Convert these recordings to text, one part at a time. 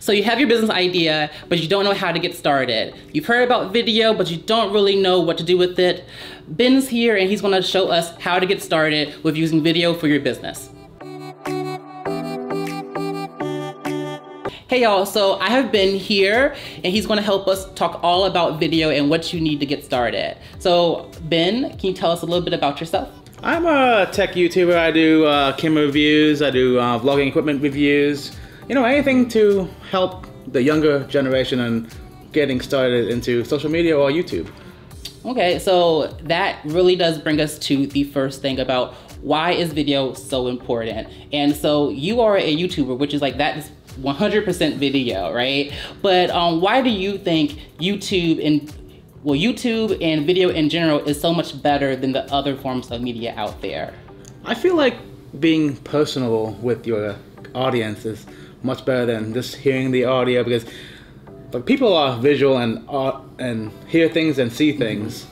So you have your business idea, but you don't know how to get started. You've heard about video, but you don't really know what to do with it. Binh's here and he's gonna show us how to get started with using video for your business. Hey y'all, so I have Binh here and he's gonna help us talk all about video and what you need to get started. So Binh, can you tell us a little bit about yourself? I'm a tech YouTuber. I do uh, camera reviews, I do uh, vlogging equipment reviews, you know, anything to help the younger generation and getting started into social media or YouTube. Okay, so that really does bring us to the first thing about why is video so important? And so you are a YouTuber, which is like that is 100% video, right? But um, why do you think YouTube and well, YouTube and video in general is so much better than the other forms of media out there? I feel like being personable with your audience is much better than just hearing the audio because like people are visual and uh, and hear things and see things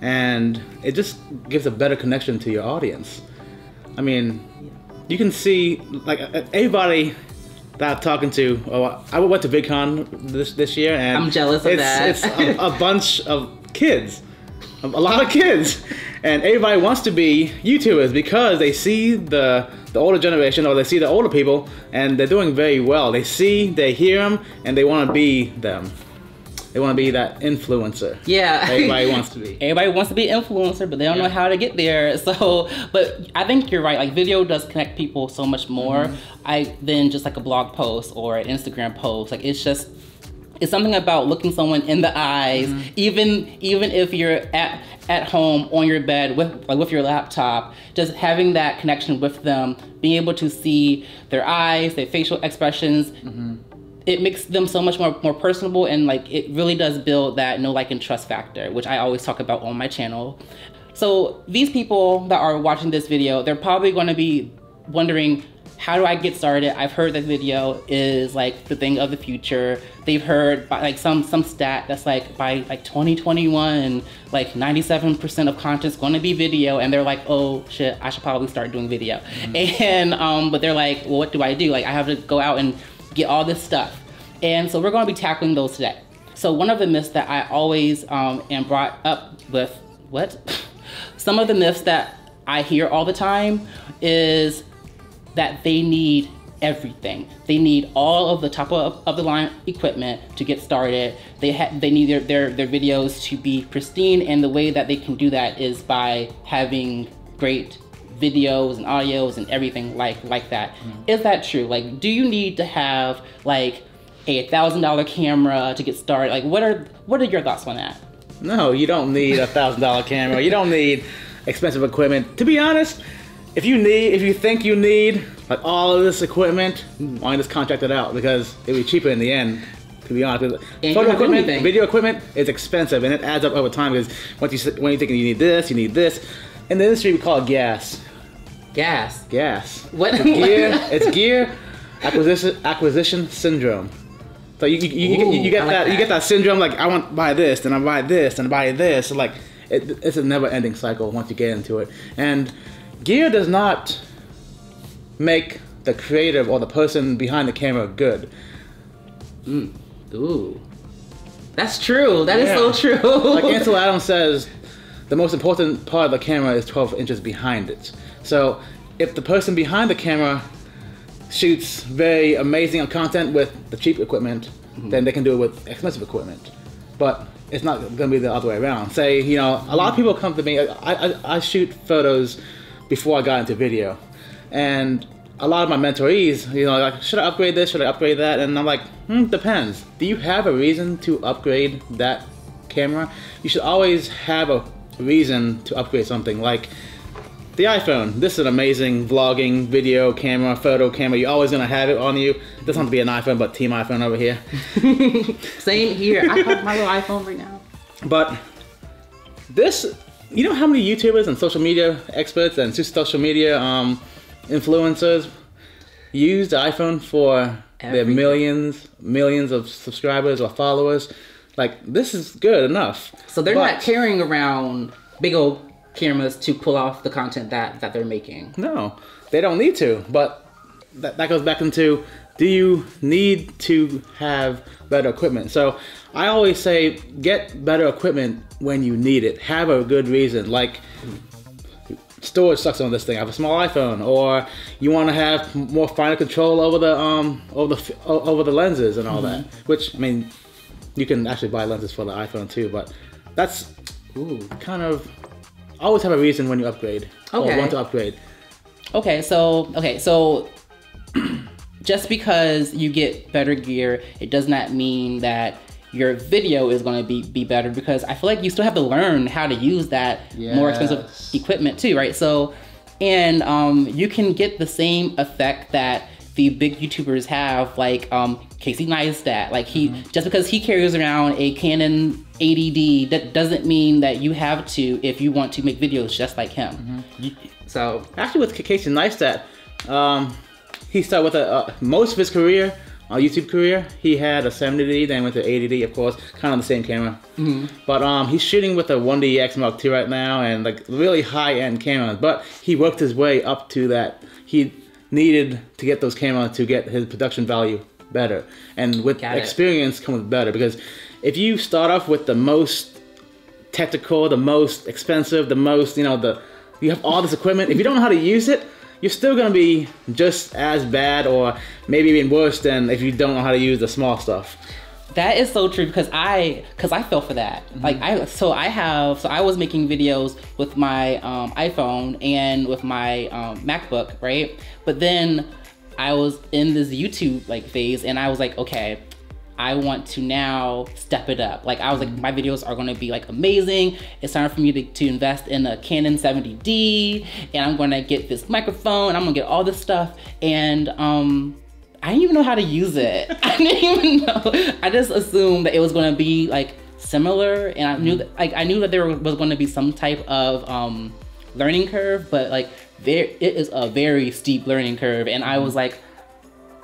and it just gives a better connection to your audience i mean you can see like everybody that I'm talking to. Oh, I went to VidCon this this year, and I'm jealous of it's, that. It's a, a bunch of kids, a lot of kids, and everybody wants to be YouTubers because they see the the older generation or they see the older people, and they're doing very well. They see, they hear them, and they want to be them. They want to be that influencer. Yeah. Everybody wants to be. Everybody wants to be influencer, but they don't yeah. know how to get there. So, but I think you're right. Like video does connect people so much more mm-hmm. I than just like a blog post or an Instagram post. Like it's just it's something about looking someone in the eyes, mm-hmm. even even if you're at at home on your bed with like with your laptop, just having that connection with them, being able to see their eyes, their facial expressions. Mm-hmm it makes them so much more more personable and like it really does build that know like and trust factor which i always talk about on my channel so these people that are watching this video they're probably going to be wondering how do i get started i've heard that video is like the thing of the future they've heard by like some some stat that's like by like 2021 like 97% of content's going to be video and they're like oh shit i should probably start doing video mm-hmm. and um but they're like well what do i do like i have to go out and get all this stuff. And so we're going to be tackling those today. So one of the myths that I always um, am brought up with, what? Some of the myths that I hear all the time is that they need everything. They need all of the top of, of the line equipment to get started. They ha- they need their, their, their videos to be pristine and the way that they can do that is by having great videos and audios and everything like like that. Mm-hmm. Is that true? Like, do you need to have like a thousand dollar camera to get started? Like, what are what are your thoughts on that? No, you don't need a thousand dollar camera. You don't need expensive equipment. To be honest, if you need, if you think you need like all of this equipment, why just contract it out because it'll be cheaper in the end. To be honest, photo equipment, video equipment is expensive and it adds up over time because once you when you think you need this, you need this. In the industry, we call it gas. Gas. Gas. What? It's gear. it's gear acquisition acquisition syndrome. So you, you, Ooh, you, you get like that, that, you get that syndrome like I want to buy this, then I buy this, and I buy this. So like it, it's a never ending cycle once you get into it. And gear does not make the creative or the person behind the camera good. Mm. Ooh. That's true. That yeah. is so true. like Ansel Adams says, the most important part of the camera is 12 inches behind it. So if the person behind the camera shoots very amazing content with the cheap equipment, mm-hmm. then they can do it with expensive equipment. But it's not going to be the other way around. Say, you know, a lot of people come to me. I, I, I shoot photos before I got into video, and a lot of my mentorees, you know, like, should I upgrade this? Should I upgrade that? And I'm like, hmm, depends. Do you have a reason to upgrade that camera? You should always have a reason to upgrade something. Like, the iPhone. This is an amazing vlogging, video camera, photo camera. You're always gonna have it on you. It doesn't have to be an iPhone, but Team iPhone over here. Same here. I have my little iPhone right now. But this, you know how many YouTubers and social media experts and social media um, influencers use the iPhone for Everything. their millions, millions of subscribers or followers? Like this is good enough. So they're but, not carrying around big old cameras to pull off the content that that they're making. No, they don't need to. But that, that goes back into do you need to have better equipment? So I always say get better equipment when you need it. Have a good reason. Like storage sucks on this thing. I have a small iPhone, or you want to have more finer control over the um over the over the lenses and all mm-hmm. that. Which I mean, you can actually buy lenses for the iPhone too, but that's Ooh. kind of always have a reason when you upgrade okay. or want to upgrade. Okay, so okay, so just because you get better gear, it does not mean that your video is going to be be better because I feel like you still have to learn how to use that yes. more expensive equipment too, right? So, and um, you can get the same effect that the big YouTubers have, like um, Casey Neistat. Like he, mm-hmm. just because he carries around a Canon 80D, that doesn't mean that you have to if you want to make videos just like him. Mm-hmm. So actually, with Casey Neistat, um, he started with a, uh, most of his career uh, YouTube career, he had a 70D, then went to 80D, of course, kind of the same camera. Mm-hmm. But um, he's shooting with a 1DX Mark II right now, and like really high-end cameras. But he worked his way up to that. He needed to get those cameras to get his production value better, and with experience comes better. Because if you start off with the most technical, the most expensive, the most you know the you have all this equipment. If you don't know how to use it, you're still gonna be just as bad or maybe even worse than if you don't know how to use the small stuff. That is so true because I because I fell for that. Mm-hmm. Like I so I have so I was making videos with my um, iPhone and with my um, MacBook, right? But then I was in this YouTube like phase and I was like, okay, I want to now step it up. Like I was like, my videos are gonna be like amazing. It's time for me to, to invest in a Canon 70D and I'm gonna get this microphone, I'm gonna get all this stuff. And um, I didn't even know how to use it. I didn't even know. I just assumed that it was gonna be like similar and I knew that like I knew that there was gonna be some type of um, learning curve, but like there it is a very steep learning curve. And I was like,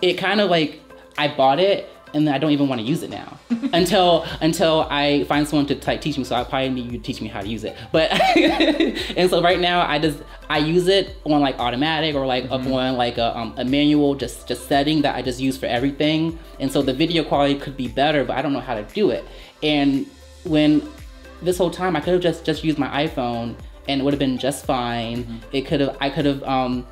it kind of like I bought it and then I don't even want to use it now until until I find someone to like teach me. So I probably need you to teach me how to use it. But and so right now I just I use it on like automatic or like mm-hmm. on like a, um, a manual just just setting that I just use for everything. And so the video quality could be better, but I don't know how to do it. And when this whole time I could have just just used my iPhone and it would have been just fine. Mm-hmm. It could have I could have um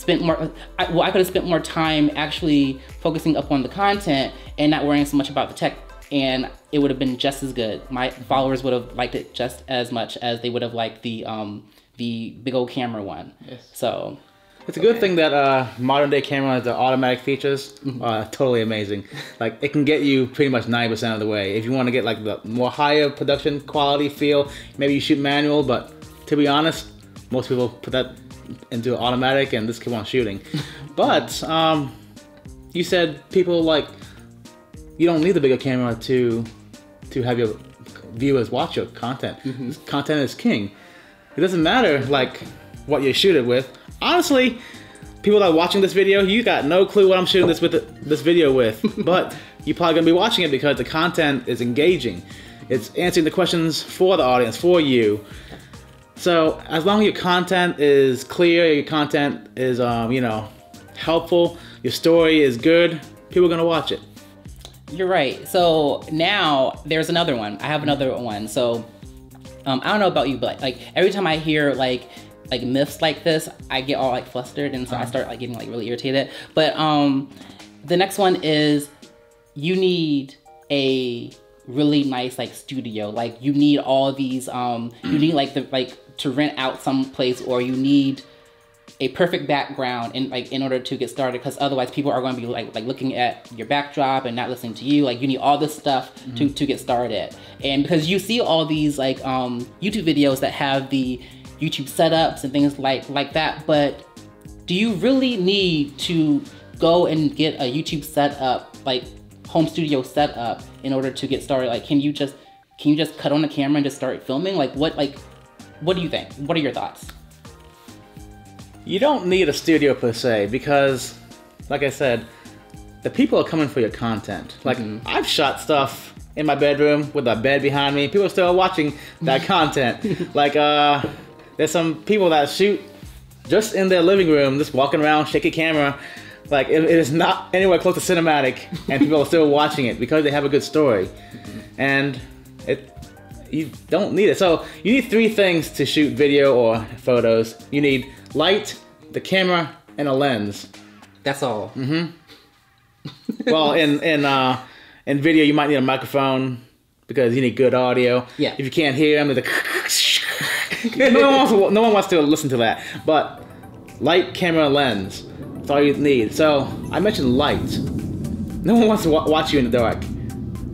spent more I, well i could have spent more time actually focusing upon the content and not worrying so much about the tech and it would have been just as good my followers would have liked it just as much as they would have liked the um the big old camera one yes. so it's a good okay. thing that uh, modern day camera has the automatic features, mm-hmm. are totally amazing. Like it can get you pretty much ninety percent of the way. If you want to get like the more higher production quality feel, maybe you shoot manual. But to be honest, most people put that into automatic and just keep on shooting. but um, you said people like you don't need the bigger camera to to have your viewers watch your content. Mm-hmm. Content is king. It doesn't matter like what you shoot it with. Honestly, people that are watching this video, you got no clue what I'm shooting this with this video with, but you're probably gonna be watching it because the content is engaging. It's answering the questions for the audience, for you. So as long as your content is clear, your content is um, you know helpful, your story is good, people are gonna watch it. You're right. So now there's another one. I have another one. So um, I don't know about you, but like every time I hear like like myths like this, I get all like flustered, and so uh-huh. I start like getting like really irritated. But um, the next one is you need a really nice like studio. Like you need all these um, you need like the like to rent out some place or you need a perfect background in like in order to get started because otherwise people are going to be like like looking at your backdrop and not listening to you. Like you need all this stuff mm-hmm. to to get started. And because you see all these like um youtube videos that have the youtube setups and things like like that but do you really need to go and get a youtube setup like home studio setup in order to get started? Like can you just can you just cut on the camera and just start filming? Like what like what do you think? What are your thoughts? You don't need a studio per se because, like I said, the people are coming for your content. Like mm-hmm. I've shot stuff in my bedroom with a bed behind me. People are still watching that content. like uh, there's some people that shoot just in their living room, just walking around, shake a camera. Like it, it is not anywhere close to cinematic, and people are still watching it because they have a good story, and it you don't need it. So you need three things to shoot video or photos. You need light, the camera, and a lens. That's all. Well, in in uh, in video, you might need a microphone because you need good audio. Yeah. If you can't hear them, the no one wants to, no one wants to listen to that. But light, camera, lens. That's all you need. So I mentioned light. No one wants to wa- watch you in the dark.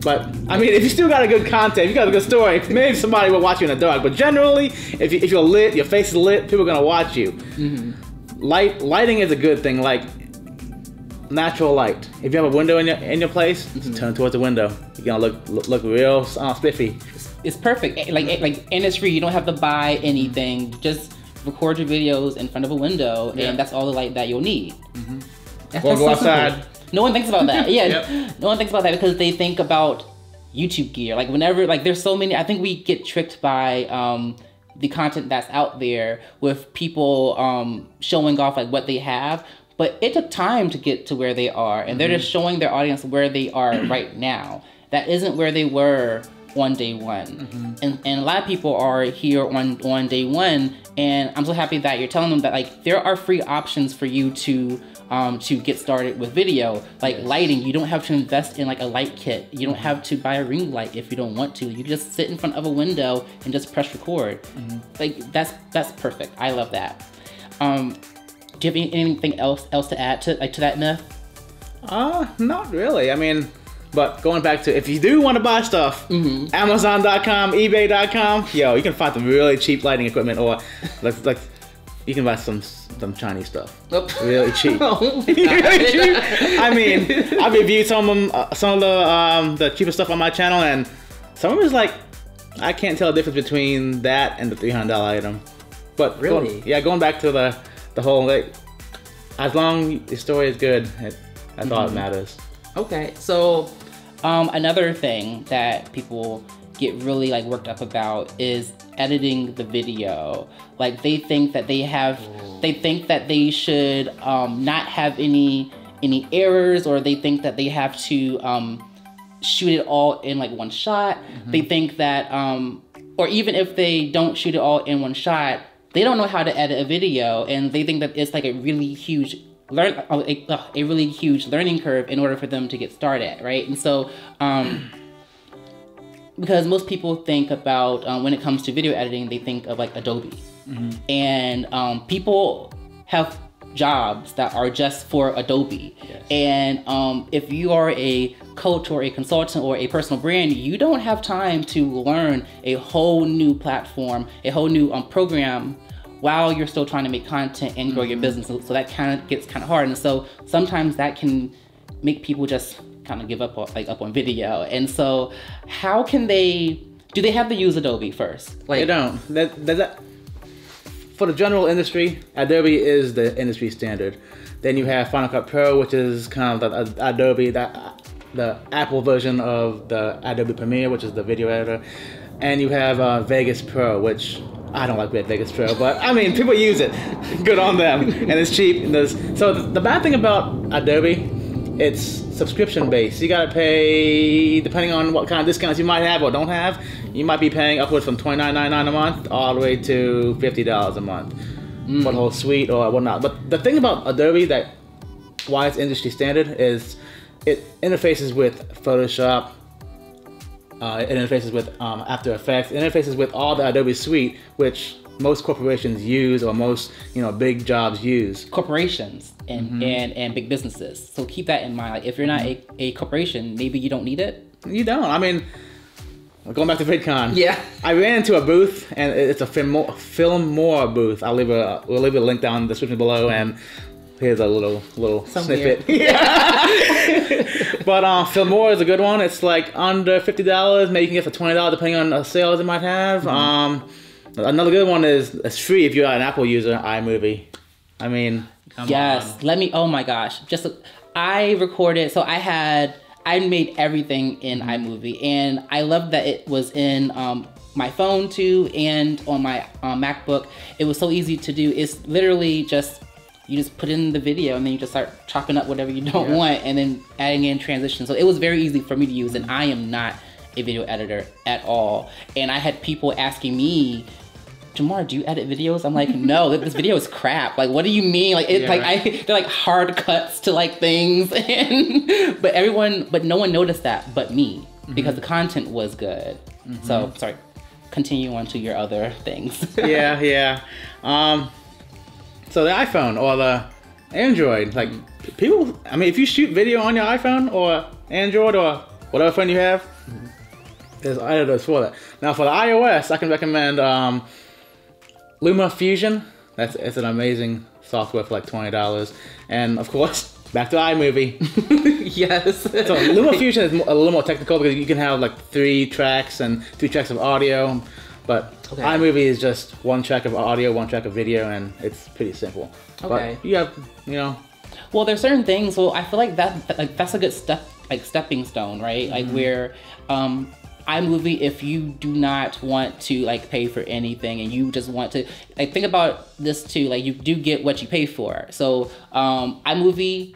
But I mean, if you still got a good content, if you got a good story, maybe somebody will watch you in the dark. But generally, if, you, if you're lit, your face is lit, people are gonna watch you. Light lighting is a good thing. Like natural light. If you have a window in your in your place, just turn towards the window. You're gonna look look, look real uh, spiffy. It's perfect. Eh, Like eh, like and it's free. You don't have to buy anything. Just record your videos in front of a window, Yeah. and that's all the light that you'll need. That's- Or that's go so outside. simple. No one thinks about that. Yeah, Yep. no one thinks about that because they think about YouTube gear. Like whenever, like there's so many. I think we get tricked by um, the content that's out there with people um, showing off like what they have. But it took time to get to where they are, and they're just showing their audience where they are right now. That isn't where they were on day one, and and a lot of people are here on on day one, and I'm so happy that you're telling them that like there are free options for you to um, to get started with video, like lighting. You don't have to invest in like a light kit. You don't have to buy a ring light if you don't want to. You just sit in front of a window and just press record. Like that's that's perfect. I love that. Um, do you have any, anything else else to add to like to that myth? Uh, not really. I mean, but going back to if you do want to buy stuff, Amazon.com, eBay.com, yo, you can find some really cheap lighting equipment, or like like you can buy some some Chinese stuff, Nope. really cheap. Oh, really cheap. I mean, I've reviewed some of them, uh, some of the um, the cheaper stuff on my channel, and some of them is like I can't tell the difference between that and the three hundred dollar item. But going- Really? yeah, going back to the the whole like, as long the story is good, it, that's all that matters. Okay, so um, another thing that people get really like worked up about is editing the video. Like they think that they have, they think that they should um, not have any any errors, or they think that they have to um, shoot it all in like one shot. They think that, um, or even if they don't shoot it all in one shot, they don't know how to edit a video, and they think that it's like a really huge learn a, a really huge learning curve in order for them to get started, right? And so, um, because most people think about um, when it comes to video editing, they think of like Adobe, and um, people have jobs that are just for Adobe. And um, if you are a coach or a consultant or a personal brand, you don't have time to learn a whole new platform, a whole new um, program while you're still trying to make content and grow your business. So, so that kind of gets kind of hard. And so sometimes that can make people just kind of give up on, like up on video. And so how can they do they have to use Adobe first? Like They don't. That, that, that, for the general industry, Adobe is the industry standard. Then you have Final Cut Pro, which is kind of the uh, Adobe, that the Apple version of the Adobe Premiere, which is the video editor. And you have uh, Vegas Pro, which I don't like Vegas Pro, but I mean, people use it. Good on them, and it's cheap. And so the, the bad thing about Adobe, it's subscription based. You gotta pay depending on what kind of discounts you might have or don't have. You might be paying upwards from twenty nine ninety nine a month all the way to fifty dollars a month for the whole suite or whatnot. But the thing about Adobe that why it's industry standard is it interfaces with Photoshop. Uh, it interfaces with um, After Effects. It interfaces with all the Adobe suite, which most corporations use or most you know big jobs use. corporations and, Mm-hmm. and, and big businesses. So keep that in mind. Like if you're not a, a corporation, maybe you don't need it. You don't. I mean, going back to VidCon. Yeah. I ran into a booth, and it's a film Filmora booth. I'll leave a we'll leave a link down in the description below, and here's a little little Somewhere. snippet. Yeah. but uh, Filmora is a good one. It's like under fifty dollars. Maybe you can get for twenty dollars depending on the sales it might have. Mm-hmm. Um, another good one is it's free if you're an Apple user. iMovie. I mean, come yes. on. Let me. Oh my gosh. Just I recorded. So I had I made everything in Mm-hmm. iMovie, and I loved that it was in um, my phone too, and on my uh, MacBook. It was so easy to do. It's literally just you just put in the video and then you just start chopping up whatever you don't Yeah. want and then adding in transitions. So it was very easy for me to use, and I am not a video editor at all. And I had people asking me, Jamar, do you edit videos? I'm like, no, this video is crap. Like, what do you mean? Like, it, Yeah, like right. I, they're like hard cuts to like things, and but everyone, but no one noticed that, but me, Mm-hmm. because the content was good. So sorry, continue on to your other things. yeah, yeah. Um, so the iPhone or the Android, like people. I mean, if you shoot video on your iPhone or Android or whatever phone you have, there's editors for that. Now for the iOS, I can recommend um, Luma Fusion. That's it's an amazing software for like twenty dollars, and of course, back to iMovie. yes. So Luma Fusion is a little more technical because you can have like three tracks and three tracks of audio, but Okay. iMovie is just one track of audio, one track of video, and it's pretty simple. Okay. But you have, you know, Well, there's certain things. Well, I feel like that, like that's a good step, like stepping stone, right? Like where um, iMovie, if you do not want to like pay for anything and you just want to like think about this too, like you do get what you pay for. So um, iMovie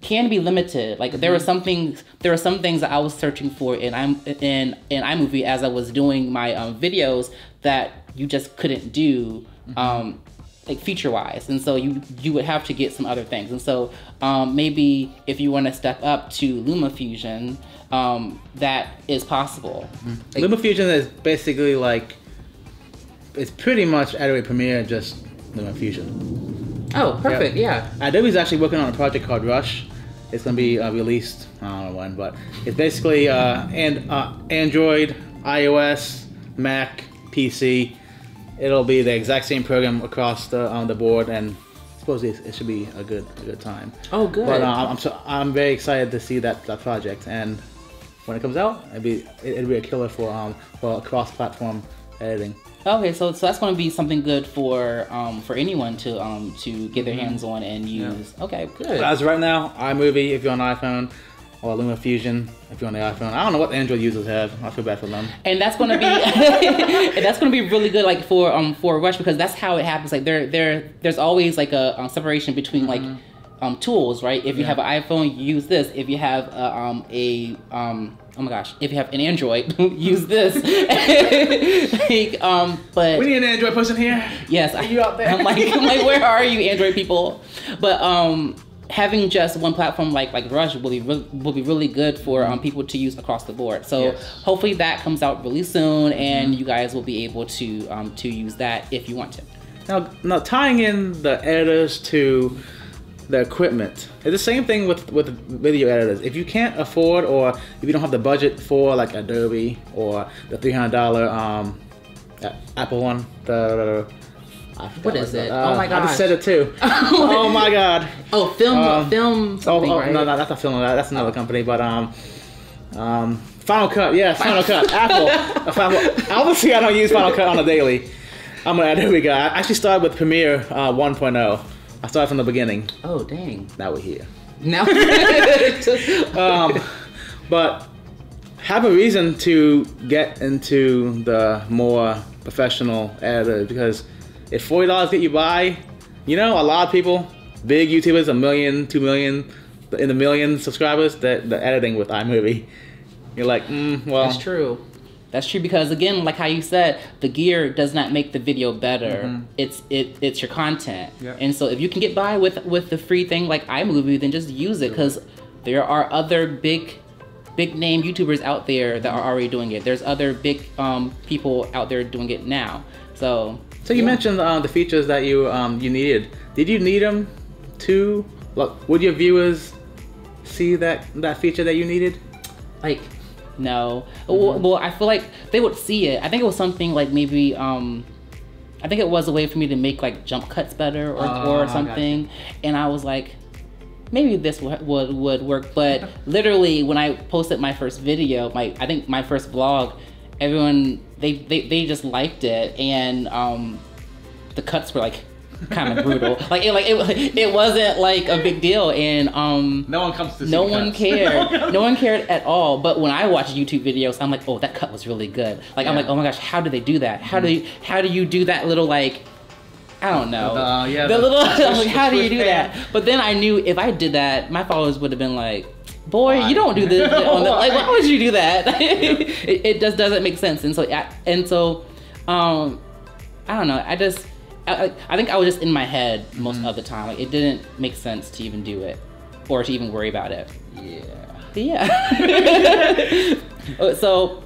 can be limited. Like there were some things, there were some things that I was searching for in I'm in in iMovie as I was doing my um, videos that you just couldn't do. Um, like feature wise and so you you would have to get some other things and so um, maybe if you want to step up to luma fusion um, that is possible Like, Luma Fusion is basically like it's pretty much Adobe Premiere just Luma Fusion. oh perfect yeah Adobe's actually working on a project called Rush. It's gonna be uh, released. I don't know when, but it's basically uh, and uh, Android, iOS, Mac, PC. It'll be the exact same program across the on the board, and supposedly it should be a good a good time. oh good. But uh, I'm so, I'm very excited to see that, that project, and when it comes out, it'd be it'd be a killer for um for cross platform editing. okay so so that's going to be something good for um, for anyone to um, to get their hands on and use. Okay good. As of right now, iMovie if you're on iPhone, or Luma Fusion if you're on the iPhone. I don't know what Android users have. I feel bad for them. and that's gonna be and that's gonna be really good like for um for rush because that's how it happens like there there there's always like a, um separation between like um tools right if you Mm-hmm. Yeah. have an iphone you use this if you have a, um a um oh my gosh if you have an android use this like um but We need an Android person here. Yes, I, you out there? I'm like, I'm like, where are you, Android people? But um, having just one platform like like Rush will be re- will be really good for um, people to use across the board. So Yes. Mm-hmm. hopefully that comes out really soon, and you guys will be able to um, to use that if you want to. Now, now tying in the editors to the equipment, it's the same thing with with video editors. If you can't afford or if you don't have the budget for like Adobe or the three hundred dollar um Apple one, the What is it? Oh my god! I just said it too. oh my god. Oh, film Um, film Oh, oh right? no, no, that's not film. That's another company. But um, um, Final Cut. Yes, Final Cut. Apple. Uh, Final, obviously, I don't use Final Cut on a daily. I'm an we go. I actually started with Premiere uh, 1.0. I started from the beginning. Oh dang! Now we're here. Now, Um, but have a reason to get into the more professional editor because if forty dollars get you by, you know a lot of people, big YouTubers, a million, two million, in the million subscribers, that they're editing with iMovie. You're like, mm, well, That's true. That's true because again, like how you said, the gear does not make the video better. It's it it's your content. Yeah. And so if you can get by with with the free thing like iMovie, then just use it because there are other big big name YouTubers out there that are already doing it. There's other big um, people out there doing it now. So So you yeah. mentioned uh, the features that you um, you needed. Did you need them to? Look, would your viewers see that that feature that you needed? like no well, well i feel like they would see it i think it was something like maybe um i think it was a way for me to make like jump cuts better or, Oh, or gotcha. something and i was like maybe this would, would would work but literally when i posted my first video my i think my first vlog everyone they they, they just liked it and um the cuts were like kind of brutal like it like it, it wasn't like a big deal and um No one comes to no one cared. no one cared at all. But when I watch YouTube videos, I'm like, oh, that cut was really good. Like I'm like, oh my gosh, how do they do that? How do you, how do you do that little like I don't know. Uh, yeah, the, the- little. the like, how do you do that? But then I knew if I did that, my followers would have been like, "Boy, Why? you don't do this." on the, like, Why? would you do that? it, it just doesn't make sense. And so, I- and so, um, I don't know. I just, I, I- think I was just in my head most Mm-hmm. of the time. Like, it didn't make sense to even do it, or to even worry about it. Yeah. Yeah. So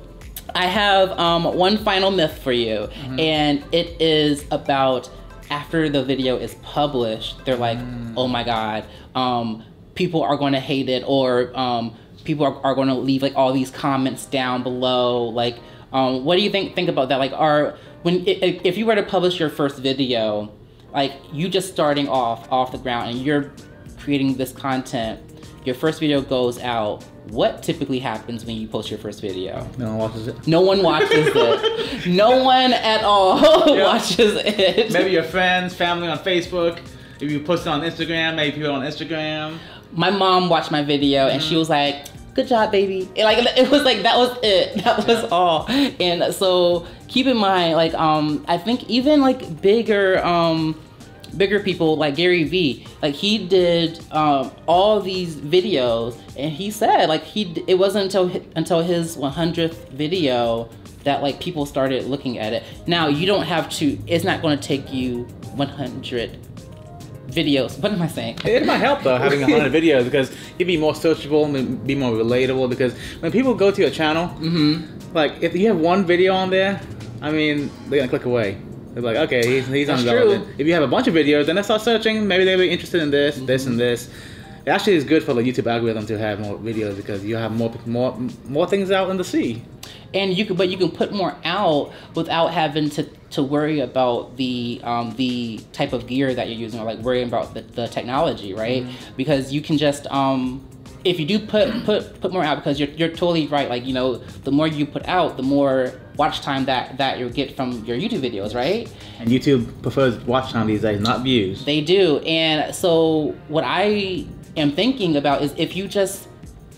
I have um, one final myth for you, and it is about after the video is published, they're like, oh my God, um, people are going to hate it, or um, people are, are going to leave like all these comments down below. Like, um, what do you think think about that? Like, are when if you were to publish your first video, like you just starting off off the ground and you're creating this content, your first video goes out. What typically happens when you post your first video? No one watches it. No one watches it. No one at all watches it. Maybe your friends, family on Facebook. If you post it on Instagram, maybe people on Instagram. My mom watched my video and she was like, "Good job, baby." And, like it was like that was it. That was all. And so keep in mind, like um, I think even like bigger um, bigger people like Gary Vee, like he did um all these videos and he said like he it wasn't until until his 100th video that like people started looking at it. Now you don't have to. It's not going to take you 100 videos. What am I saying? It might help though having a hundred videos because you'd be more searchable and be more relatable. Because when people go to your channel, Mm-hmm. like if you have one video on there, I mean they're gonna click away. They're like, okay, he's he's That's unrelevant. true. If you have a bunch of videos, then they start searching. Maybe they'll be interested in this, this, and this. It actually is good for the YouTube algorithm to have more videos because you have more more more things out in the sea. and you can but you can put more out without having to to worry about the um, the type of gear that you're using or like worrying about the, the technology right because you can just um if you do put put put more out because you're, you're totally right like you know the more you put out the more watch time that that you'll get from your youtube videos right And YouTube prefers watch time these days, not views. they do. And so what I am thinking about is if you just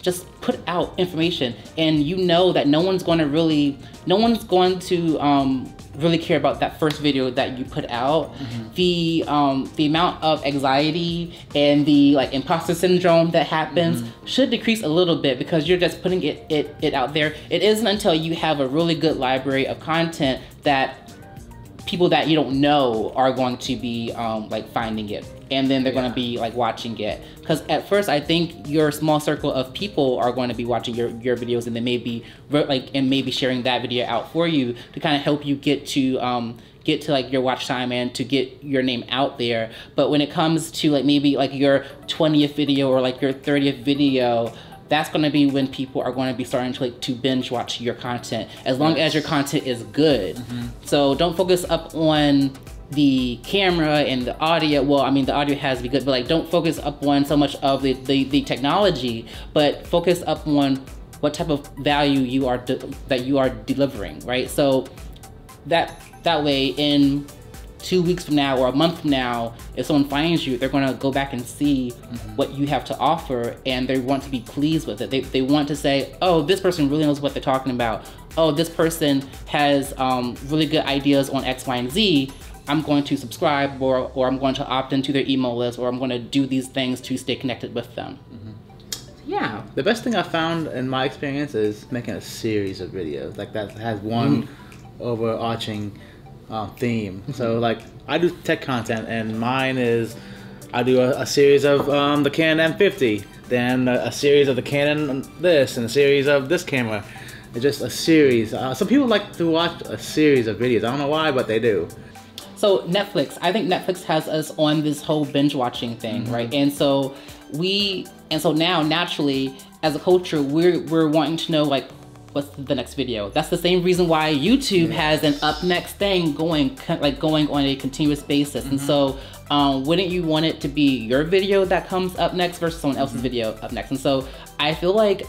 just put out information and you know that no one's going to really no one's going to um, really care about that first video that you put out. The um, the amount of anxiety and the like imposter syndrome that happens should decrease a little bit because you're just putting it, it it out there. It isn't until you have a really good library of content that people that you don't know are going to be um, like finding it and then they're going to be like watching it. Because at first i think your small circle of people are going to be watching your, your videos and then maybe like and maybe sharing that video out for you to kind of help you get to um, get to like your watch time and to get your name out there. But when it comes to like maybe like your 20th video or like your 30th video that's going to be when people are going to be starting to like to binge watch your content as long as your content is good. So don't focus up on the camera and the audio well i mean the audio has to be good but like don't focus up on so much of the the, the technology but focus up on what type of value you are that you are delivering right? So that that way in two weeks from now or a month from now if someone finds you they're going to go back and see what you have to offer and they want to be pleased with it. They, they want to say oh this person really knows what they're talking about. Oh this person has um, really good ideas on x y and z i'm going to subscribe or, or i'm going to opt into their email list or i'm going to do these things to stay connected with them yeah The best thing I found in my experience is making a series of videos like that has one overarching um, theme. So like I do tech content, and mine is I do a, a series of um, the Canon M50, then a, a series of the Canon this, and a series of this camera. It's just a series. Uh, some people like to watch a series of videos. I don't know why, but they do. So Netflix, I think Netflix has us on this whole binge watching thing, mm-hmm. right? And so we, and so now naturally, as a culture, we're we're wanting to know like what's the next video. That's the same reason why YouTube has an up next thing going, like going on a continuous basis. And mm-hmm. so, um, wouldn't you want it to be your video that comes up next versus someone else's mm-hmm. video up next? And so, I feel like,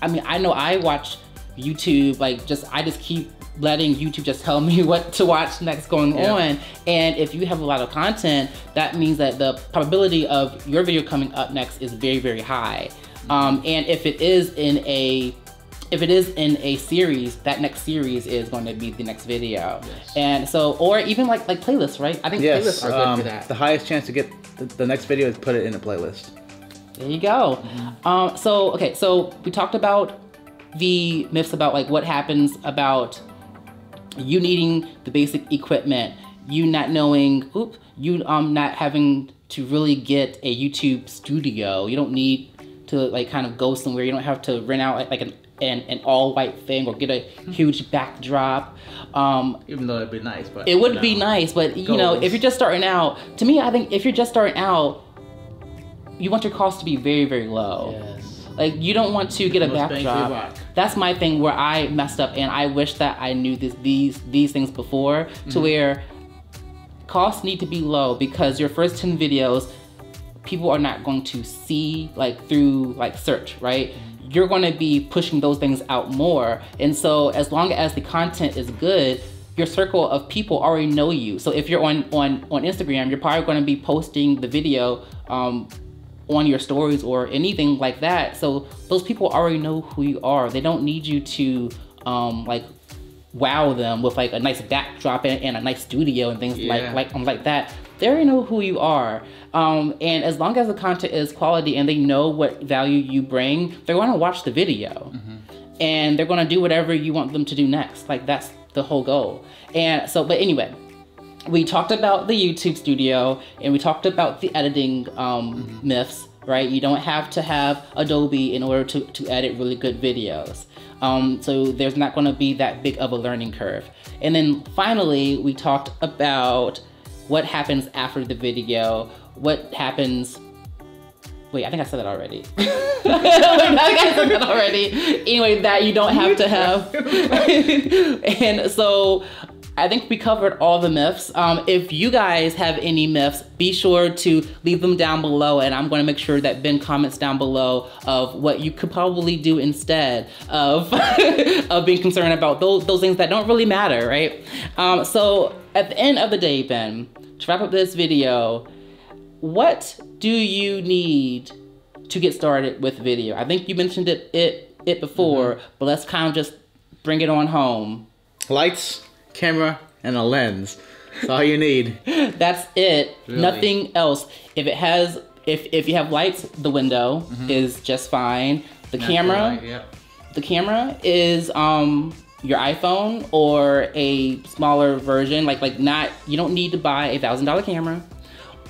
I mean, I know I watch YouTube, like just I just keep letting YouTube just tell me what to watch next going Yeah. on. And if you have a lot of content, that means that the probability of your video coming up next is very, very high. Um, and if it is in a if it is in a series, that next series is going to be the next video. Yes. And so, or even like like playlists, right? I think Yes, playlists are good um, for that. the highest chance to get the, the next video is put it in a playlist. There you go. Um, so okay, so we talked about the myths about like what happens about you needing the basic equipment, you not knowing, oop, you um not having to really get a YouTube studio. You don't need to like kind of go somewhere. You don't have to rent out like an an, an all white thing or get a huge backdrop. Um, Even though it'd be nice, but it would be nice, but you know, if you're just starting out, to me, I think if you're just starting out, you want your cost to be very, very low. Yes. Like you don't want to get a backdrop. That's my thing where I messed up, and I wish that I knew this, these these things before, to Mm-hmm. where costs need to be low because your first ten videos, people are not going to see like through like search, right? You're going to be pushing those things out more, and so as long as the content is good. Your circle of people already know you. So if you're on on on Instagram, you're probably going to be posting the video um, on your stories or anything like that. So those people already know who you are. They don't need you to um, like wow them with like a nice backdrop and, and a nice studio and things Yeah. like like um, like that. They already know who you are. Um, and as long as the content is quality and they know what value you bring, they're going to watch the video and they're going to do whatever you want them to do next. Like that's the whole goal. And so, but anyway, we talked about the YouTube studio and we talked about the editing um, myths, right? You don't have to have Adobe in order to, to edit really good videos. Um, so there's not going to be that big of a learning curve. And then finally, we talked about what happens after the video, what happens. Wait, I think I said that already. I think I said that already. Anyway, that you don't have to have. and so I think we covered all the myths. Um, if you guys have any myths, be sure to leave them down below, and I'm going to make sure that Binh comments down below of what you could probably do instead of of being concerned about those those things that don't really matter, right? Um, so at the end of the day, Binh, to wrap up this video, what do you need to get started with video? I think you mentioned it it it before, but let's kind of just bring it on home. Lights, camera, and a lens. That's all you need. That's it. Really? Nothing else. If it has, if if you have lights, the window Mm-hmm. is just fine. The camera, Yep. the camera is um your iPhone or a smaller version. Like like not you don't need to buy a thousand dollar camera.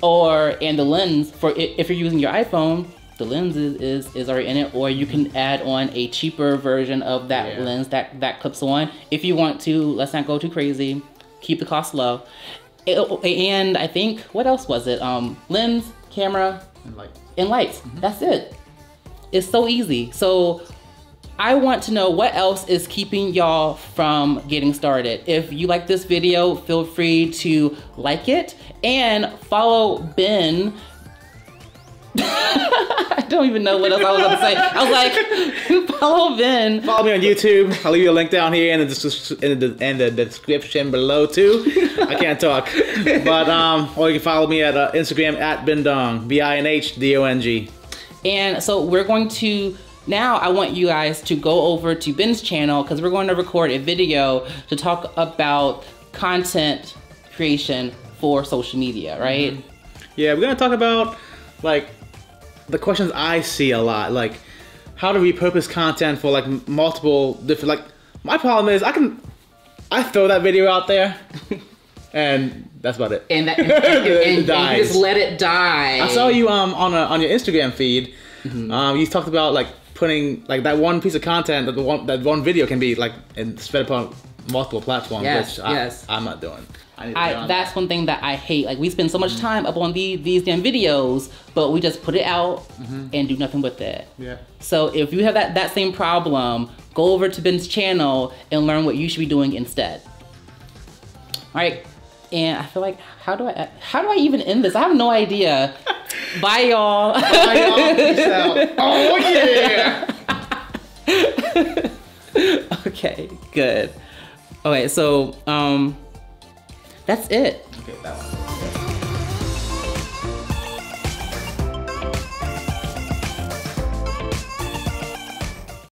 Or and the lens for if you're using your iPhone, the lens is, is, is already in it. Or you can add on a cheaper version of that Yeah. lens that that clips on if you want to. Let's not go too crazy. Keep the cost low. It- and I think what else was it? Um, lens, camera, And lights. and lights. That's it. It's so easy. So I want to know what else is keeping y'all from getting started. If you like this video, feel free to like it and follow Binh. Don't even know what else I was to say. I was like, follow Binh. Follow me on YouTube. I'll leave you a link down here in the, in the, in the description below too. I can't talk, but um, or you can follow me at uh, Instagram at BinhDong, B I N H D O N G. And so we're going to now I want you guys to go over to Binh's channel because we're going to record a video to talk about content creation for social media, right? Yeah, we're gonna talk about like the questions I see a lot, like how to repurpose content for like multiple different. Like my problem is I can I throw that video out there, and that's about it. And that and, and- and you just let it die. I saw you um on a, on your Instagram feed. Mm-hmm. Um, you talked about like putting like that one piece of content that the one that one video can be like and spread upon multiple platforms. Yes, which I, yes. I'm not doing. I need to get I, that's one thing that I hate. Like we spend so much mm. time up on these these damn videos, but we just put it out mm-hmm. and do nothing with it. Yeah. So if you have that, that same problem, go over to Binh's channel and learn what you should be doing instead. All right. And I feel like how do I how do I even end this? I have no idea. Bye y'all. Bye, y'all. Peace out. Oh yeah. okay, good. Okay, so um that's it. Okay, that.